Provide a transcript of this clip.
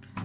mask.